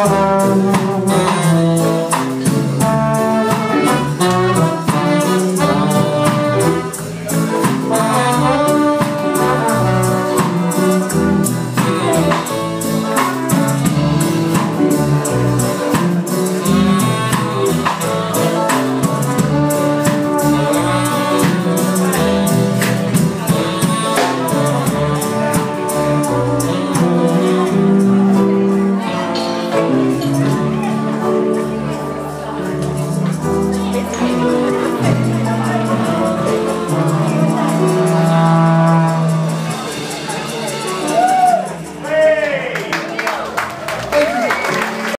Música